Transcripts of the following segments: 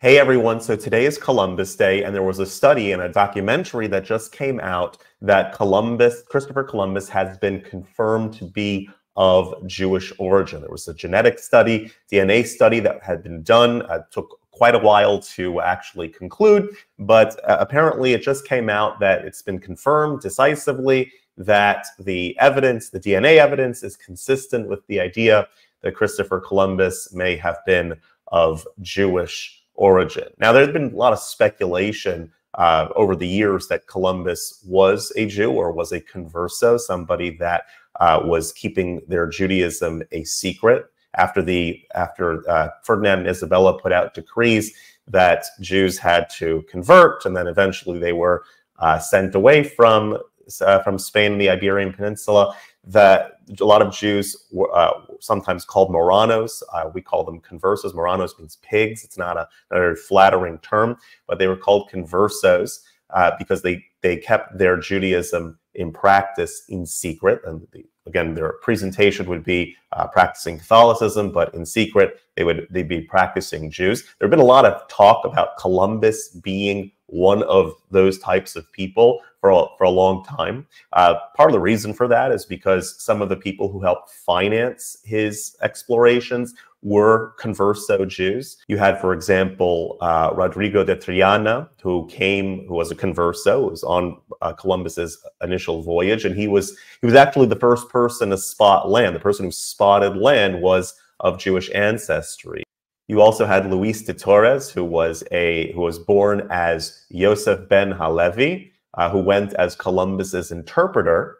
Hey everyone, so today is Columbus Day, and there was a study and a documentary that just came out that Columbus, Christopher Columbus, has been confirmed to be of Jewish origin. There was a genetic study, DNA study that had been done, uh, took quite a while to actually conclude, but uh, apparently it just came out that it's been confirmed decisively that the evidence, the DNA evidence, is consistent with the idea that Christopher Columbus may have been of Jewish origin. Now, there's been a lot of speculation uh, over the years that Columbus was a Jew or was a converso, somebody that uh, was keeping their Judaism a secret. After the after uh, Ferdinand and Isabella put out decrees that Jews had to convert, and then eventually they were uh, sent away from uh, from Spain and the Iberian Peninsula, that a lot of Jews were uh, sometimes called Marranos. Uh, we call them conversos. Marranos means pigs. It's not a, not a very flattering term, but they were called conversos uh, because they, they kept their Judaism in practice in secret. And the, again, their presentation would be uh, practicing Catholicism, but in secret, they would they'd be practicing Jews. There have been a lot of talk about Columbus being one of those types of people for a, for a long time. Uh, part of the reason for that is because some of the people who helped finance his explorations were converso Jews. You had, for example, uh, Rodrigo de Triana, who came, who was a converso, was on uh, Columbus's initial voyage, and he was he was actually the first person to spot land. The person who spotted land was of Jewish ancestry. You also had Luis de Torres, who was a who was born as Yosef ben Halevi, uh, who went as Columbus's interpreter,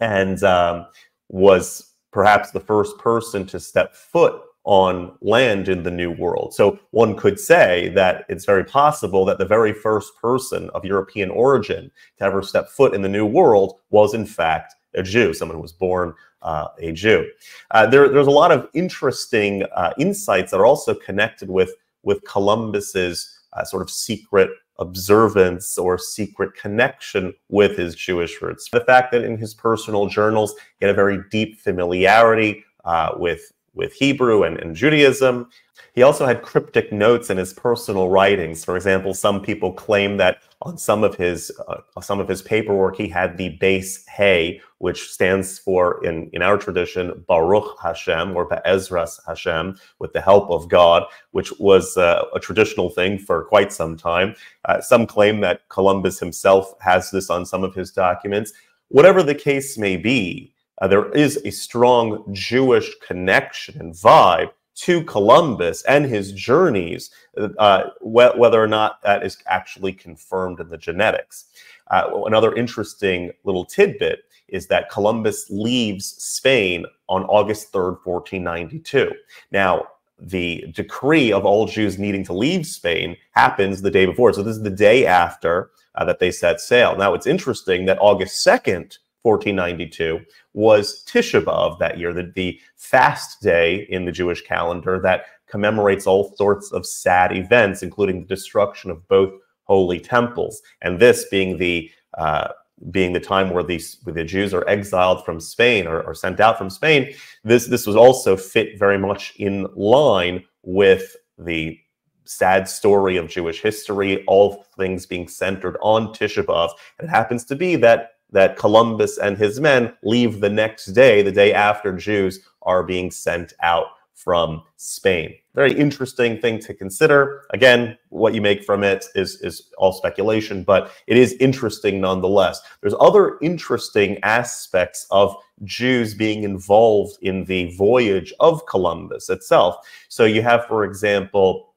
and um, was perhaps the first person to step foot on land in the New World. So one could say that it's very possible that the very first person of European origin to ever step foot in the New World was in fact a Jew, someone who was born uh, a Jew. Uh, there, there's a lot of interesting uh, insights that are also connected with, with Columbus's uh, sort of secret observance or secret connection with his Jewish roots. The fact that in his personal journals, he had a very deep familiarity uh, with with Hebrew and, and Judaism. He also had cryptic notes in his personal writings. For example, some people claim that on some of his uh, some of his paperwork he had the Beis Hey, which stands for in in our tradition Baruch Hashem or Be'ezras Hashem, with the help of God, which was uh, a traditional thing for quite some time. Uh, some claim that Columbus himself has this on some of his documents. Whatever the case may be, uh, there is a strong Jewish connection and vibe to Columbus and his journeys, uh, wh whether or not that is actually confirmed in the genetics. Uh, another interesting little tidbit is that Columbus leaves Spain on August 3rd, 1492. Now, the decree of all Jews needing to leave Spain happens the day before. So this is the day after uh, that they set sail. Now, it's interesting that August 2nd, 1492 was Tisha B'Av that year, the, the fast day in the Jewish calendar that commemorates all sorts of sad events, including the destruction of both holy temples. And this being the uh, being the time where these where the Jews are exiled from Spain or, or sent out from Spain, this this was also fit very much in line with the sad story of Jewish history, all things being centered on Tisha B'Av. And it happens to be that that Columbus and his men leave the next day, the day after Jews are being sent out from Spain. Very interesting thing to consider. Again, what you make from it is, is all speculation, but it is interesting nonetheless. There's other interesting aspects of Jews being involved in the voyage of Columbus itself. So you have, for example,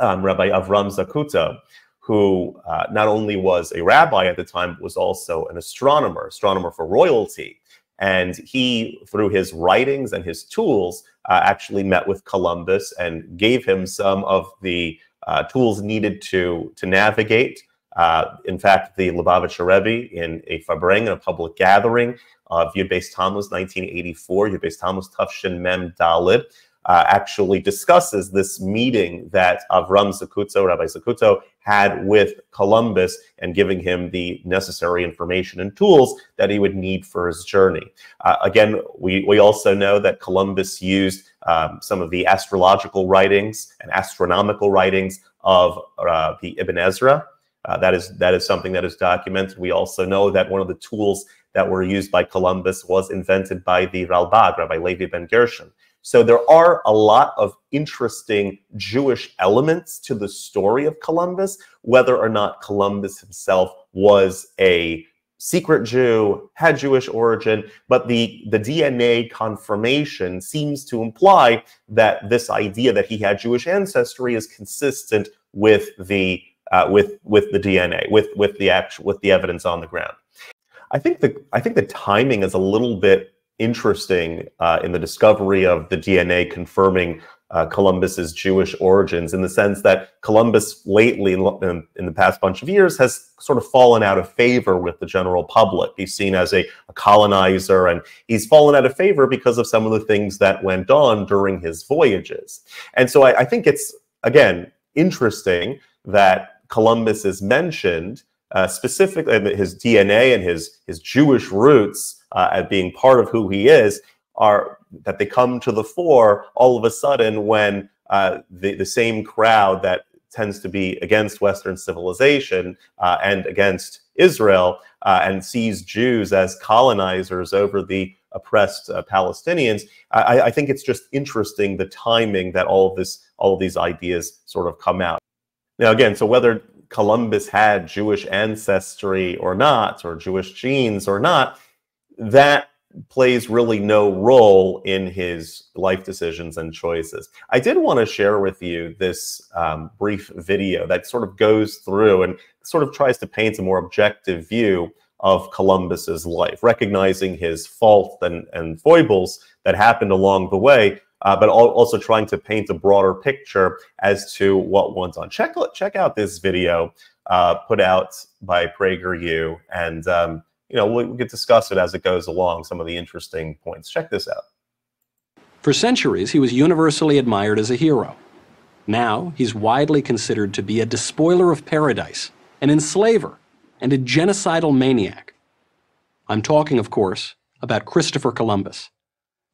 um, Rabbi Avram Zakuto, who uh, not only was a rabbi at the time, but was also an astronomer, astronomer for royalty. And he, through his writings and his tools, uh, actually met with Columbus and gave him some of the uh, tools needed to, to navigate. Uh, in fact, the Lubavitcher Rebbe in a Farbrengen, a public gathering of Yud Beis Tammuz 1984, Yud Beis Tammuz Tufshin Mem Dalid, uh, actually discusses this meeting that Avram Zakuto, Rabbi Zakuto, had with Columbus and giving him the necessary information and tools that he would need for his journey. Uh, again, we, we also know that Columbus used um, some of the astrological writings and astronomical writings of uh, the Ibn Ezra. Uh, that is that is something that is documented. We also know that one of the tools that were used by Columbus was invented by the Ralbag, Rabbi Levi ben Gershon. So there are a lot of interesting Jewish elements to the story of Columbus, whether or not Columbus himself was a secret Jew, had Jewish origin, but the, the DNA confirmation seems to imply that this idea that he had Jewish ancestry is consistent with the uh, with with the DNA, with with the actual with the evidence on the ground. I think the I think the timing is a little bit interesting uh, in the discovery of the DNA confirming uh, Columbus's Jewish origins, in the sense that Columbus lately, in, in, the past bunch of years, has sort of fallen out of favor with the general public. He's seen as a, a colonizer, and he's fallen out of favor because of some of the things that went on during his voyages. And so I, I think it's again interesting that Columbus is mentioned uh, specifically his DNA and his his Jewish roots uh, being part of who he is are that they come to the fore all of a sudden when uh, the the same crowd that tends to be against Western civilization uh, and against Israel uh, and sees Jews as colonizers over the oppressed uh, Palestinians. I, I think it's just interesting the timing that all of this all of these ideas sort of come out. Now, again, so whether Columbus had Jewish ancestry or not, or Jewish genes or not, that plays really no role in his life decisions and choices. I did want to share with you this um, brief video that sort of goes through and sort of tries to paint a more objective view of Columbus's life, recognizing his faults and, and foibles that happened along the way, uh, but also trying to paint a broader picture as to what went on. Check, check out this video uh, put out by PragerU, and um, you know we, we can discuss it as it goes along, some of the interesting points. Check this out. For centuries, he was universally admired as a hero. Now, he's widely considered to be a despoiler of paradise, an enslaver, and a genocidal maniac. I'm talking, of course, about Christopher Columbus.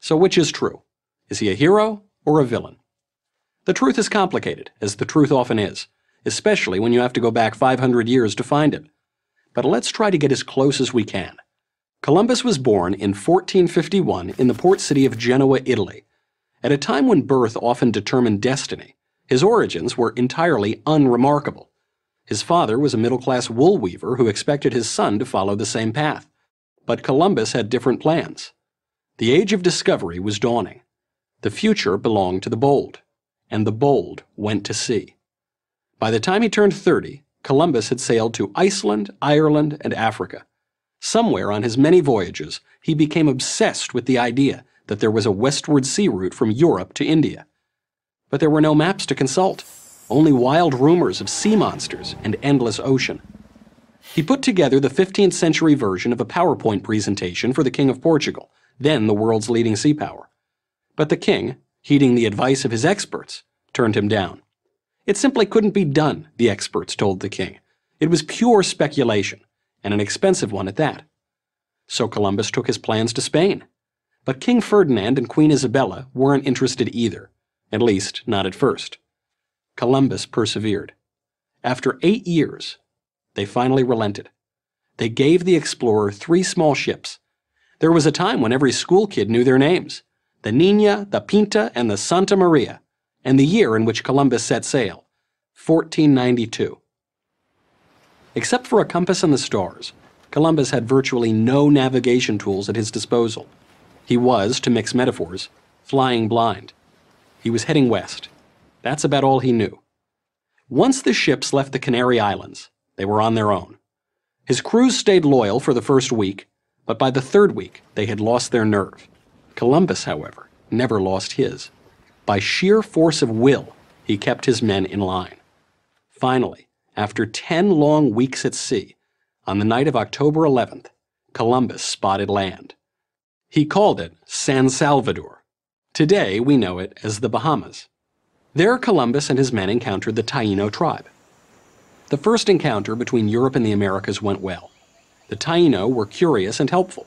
So which is true? Is he a hero or a villain? The truth is complicated, as the truth often is, especially when you have to go back 500 years to find it. But let's try to get as close as we can. Columbus was born in 1451 in the port city of Genoa, Italy. At a time when birth often determined destiny, his origins were entirely unremarkable. His father was a middle class wool weaver who expected his son to follow the same path. But Columbus had different plans. The age of discovery was dawning. The future belonged to the bold, and the bold went to sea. By the time he turned 30, Columbus had sailed to Iceland, Ireland, and Africa. Somewhere on his many voyages, he became obsessed with the idea that there was a westward sea route from Europe to India. But there were no maps to consult, only wild rumors of sea monsters and endless ocean. He put together the 15th century version of a PowerPoint presentation for the King of Portugal, then the world's leading sea power. But the king, heeding the advice of his experts, turned him down. It simply couldn't be done, the experts told the king. It was pure speculation, and an expensive one at that. So Columbus took his plans to Spain. But King Ferdinand and Queen Isabella weren't interested either, at least not at first. Columbus persevered. After eight years, they finally relented. They gave the explorer three small ships. There was a time when every school kid knew their names the Nina, the Pinta, and the Santa Maria, and the year in which Columbus set sail, 1492. Except for a compass and the stars, Columbus had virtually no navigation tools at his disposal. He was, to mix metaphors, flying blind. He was heading west. That's about all he knew. Once the ships left the Canary Islands, they were on their own. His crews stayed loyal for the first week, but by the third week, they had lost their nerve. Columbus, however, never lost his. By sheer force of will, he kept his men in line. Finally, after 10 long weeks at sea, on the night of October 11th, Columbus spotted land. He called it San Salvador. Today, we know it as the Bahamas. There, Columbus and his men encountered the Taino tribe. The first encounter between Europe and the Americas went well. The Taino were curious and helpful.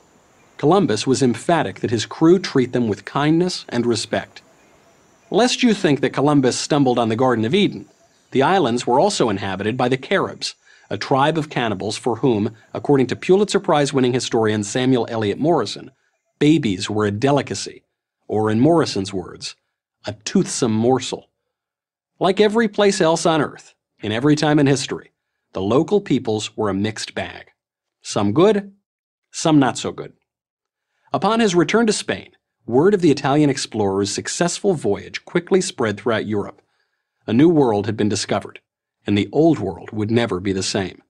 Columbus was emphatic that his crew treat them with kindness and respect. Lest you think that Columbus stumbled on the Garden of Eden, the islands were also inhabited by the Caribs, a tribe of cannibals for whom, according to Pulitzer Prize winning historian Samuel Eliot Morison, babies were a delicacy, or in Morison's words, a toothsome morsel. Like every place else on earth, in every time in history, the local peoples were a mixed bag. Some good, some not so good. Upon his return to Spain, word of the Italian explorer's successful voyage quickly spread throughout Europe. A new world had been discovered, and the old world would never be the same.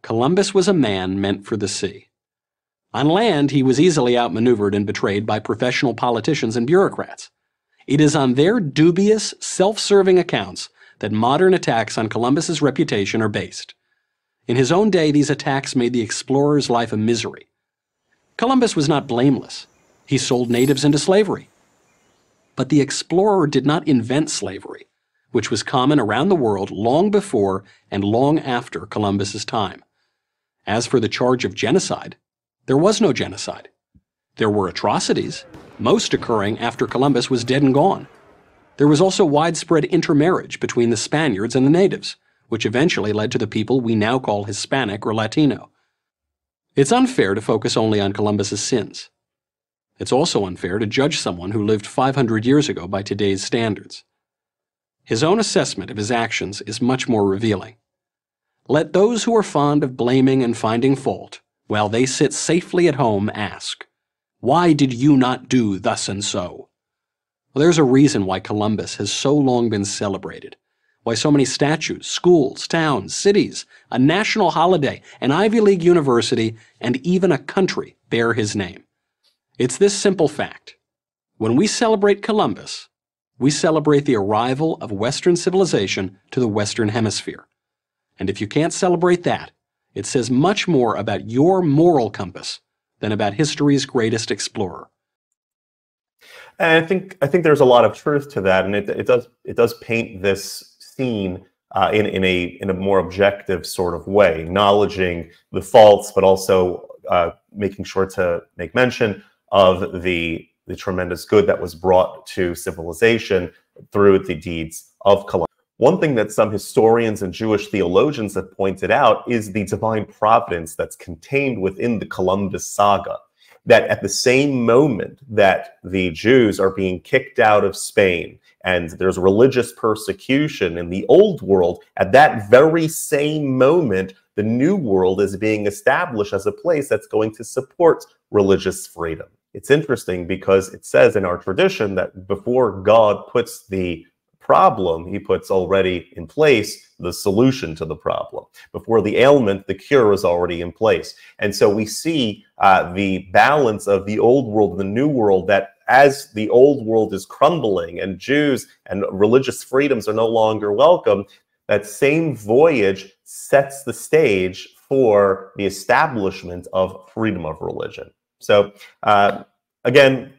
Columbus was a man meant for the sea. On land, he was easily outmaneuvered and betrayed by professional politicians and bureaucrats. It is on their dubious, self serving accounts that modern attacks on Columbus's reputation are based. In his own day, these attacks made the explorer's life a misery. Columbus was not blameless. He sold natives into slavery. But the explorer did not invent slavery, which was common around the world long before and long after Columbus's time. As for the charge of genocide, there was no genocide. There were atrocities, most occurring after Columbus was dead and gone. There was also widespread intermarriage between the Spaniards and the natives, which eventually led to the people we now call Hispanic or Latino. It's unfair to focus only on Columbus's sins. It's also unfair to judge someone who lived 500 years ago by today's standards. His own assessment of his actions is much more revealing. Let those who are fond of blaming and finding fault, while they sit safely at home, ask, Why did you not do thus and so? Well, there's a reason why Columbus has so long been celebrated, why so many statues, schools, towns, cities, a national holiday, an Ivy League university, and even a country bear his name. It's this simple fact. When we celebrate Columbus, we celebrate the arrival of Western civilization to the Western Hemisphere. And if you can't celebrate that, it says much more about your moral compass than about history's greatest explorer. And I think I think there's a lot of truth to that, and it, it does it does paint this scene uh, in in a in a more objective sort of way, acknowledging the faults, but also uh, making sure to make mention of the, the tremendous good that was brought to civilization through the deeds of Columbus. One thing that some historians and Jewish theologians have pointed out is the divine providence that's contained within the Columbus saga. That at the same moment that the Jews are being kicked out of Spain and there's religious persecution in the old world, at that very same moment, the new world is being established as a place that's going to support religious freedom. It's interesting because it says in our tradition that before God puts the problem, he puts already in place the solution to the problem. Before the ailment, the cure is already in place. And so we see uh, the balance of the old world and the new world that as the old world is crumbling and Jews and religious freedoms are no longer welcome, that same voyage sets the stage for the establishment of freedom of religion. So uh, again,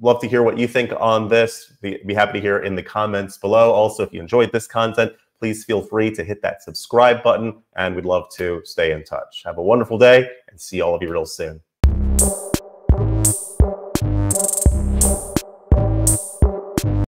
love to hear what you think on this. Be, be happy to hear in the comments below. Also, if you enjoyed this content, please feel free to hit that subscribe button, and we'd love to stay in touch. Have a wonderful day, and see all of you real soon.